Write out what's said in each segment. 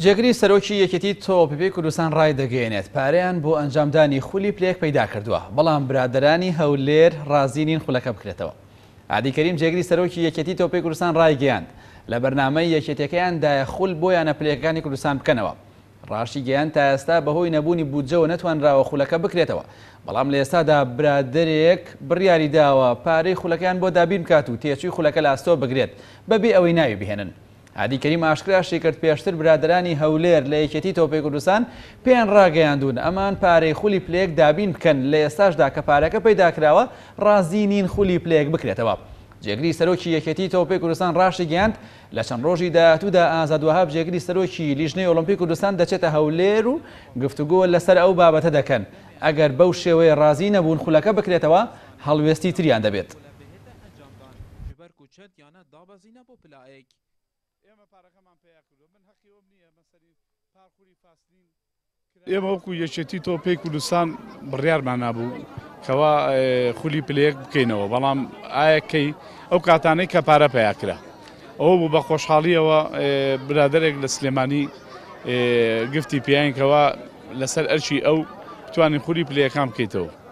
جێگری سەرۆکی یەکێتی تۆپی کوردستان ڕایدەگەیەنێت پارەیان بۆ ئەنجامدانی خولی پلێک پەیدا کردووە بەڵام برادرانی هەولێر ڕازی نین خولەکە بکرێتەوە عادی کەریم جێگری سەرۆکی یەکێتی تۆپی کوردستان ڕایگەیاند لە بەرنامەی یەکێتەکەیان دایە خول بۆ یانە پلێکەکانی کوردستان بکەنەوە ڕاشی گەیان تا ئێستا بەهۆی نەبوونی بودجەوە نەتوانراوە خولەکە بکرێتەوە بەڵام لە ئێستادا برادێک بڕیاری داوە پارەی خولەکەیان بۆ دابین بکات و تێچووی خولەکە لە ئاستۆ بگرێت بەبێ ئەوەی ناوی بهێنن هادی کەریم ئاشکراشیکرد، پێشتر برادەرانی هەولێر لە یەکێتی تۆپی کوردستان پێیان راگەیاندوون ئەمان پارەی خولی پلەیەک دابین بکەن، لە ئێستاشدا کە پارەکە پەیداکراوە رازی نین خولی پلەیەک بکرێتەوە. جێگری سەرۆکی یەکێتی تۆپی کوردستان راشیگەیاند، لە چەند رۆژی داهاتوودا ئازاد وەهاب جێگری سەرۆکی لیژنەی ئۆڵۆمپی کوردستان دەچێتە هەولێر و گفتوگۆ لەسەر ئەو بابەتە دەکەن، ئەگەر بەو شێوەیە رازی نەبوون خولەکە بکرێتەوە هەڵوێستی تریان دەبێت. دابەزینە بۆ پلائک. ئێمە پارەکەمان پەیا کردوە من هەقی ئەوم نیە من سەری پار خوری فاسلین ئێمە وەکو یەکێتی تۆپێی کوردستان بڕیارمان نابوو کەوا خولی پلەیەک بکەینەوە بەڵام ئایا کەی ئەو کاتانەی کە پارە پیا کرا ئەوە بوو بە خۆشحاڵیەوە برادێک لە سلێمانی گفتی پیانکەوە لەسەر ئەرچی ئەو توانی خولی پلەکان بکەیتەوە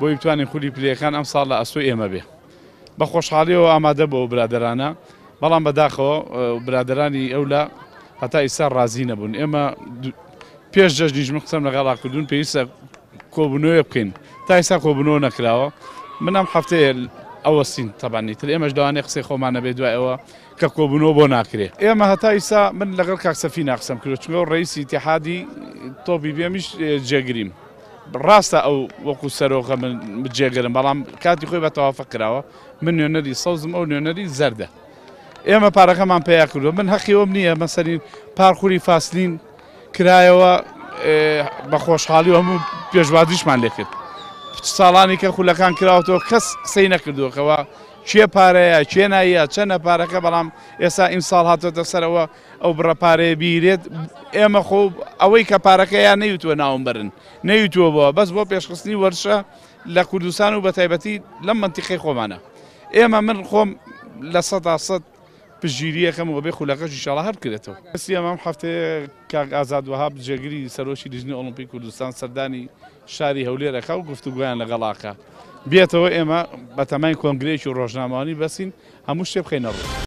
بۆی بتوانین خولی پلەیەکان ئەمساڵ لە ئەستۆی ئێمە بێ. بە خۆشحاڵیەوە ئامادە بوو ئەو برادەرانە، بەڵام بە داخەوە برادەرانی ئەو لا هەتا ئیستا ڕازی نەبوون. ئێمە پێش جەژنیش من قسەم لەگەڵا کردوون پێویستە کۆبوونەوەێ بکەین. تا ئیستا کۆبوونەوە نەکراوە. من ئەم هەفتەیە ئەوەستین تەبانی تر ئێمەش لەوانێ قسەی خۆمان نەبێ دوای ئەوە کە کۆبوونەوە بۆ ناکرێ ئێمە هەتا ئیسا من لەگەڵ کاکسەفی ناقسم کرد چگەڵ ڕیسی تحادی تۆپی پێمیش جێگریم ڕاستە ئەو وەکو سەرۆکە من جێگرم بەڵام کاتی خۆی بە تەوافق کراوە من نوێنەری سەوزم ئەو نوێنەری زەردە ئێمە پارەکەمان پیا کردو من هەقیەوەم نییە مەسەرین پارخوری فاسلین کرایەوە بە خۆشحاڵی هەموو پێشوازیشمان لێکرد ساڵانی کە خولەکان کراوەوە کەس قسەی نەکردوەکەەوە کێ پارەیە کێ نایە چەنە پارەکە بەڵام ئێستا ئیمساڵ هاتۆتە سەرەوە ئەو بڕە پارەیە بیرێت ئێمە خۆ ئەوەی کە پارەکەیان نەیوتوە ناوم برن نەیوتوە بووە بەس بۆ پێشخستنی وەرشە لە کوردستان و بە تایبەتی لەم منتیقی خۆمانە ئێمە من خۆم لە سەدا سەد پژگیریەکەم و بێ خولەکەش شڵە هەر کرێتەوە کەسی ئەمەم هەفتەیە کاک ئازاد وهاب جێگری سەرۆکی لیژنی ئۆلمپی کوردستان سەردانی شاری هەولێرەکە و گفتوگویان لەگەڵاکە بێتەوە ئێمە بەتەمای کۆنگرێکی ڕۆژنامانی بەسین هەموو شتێ بخینەڕوو.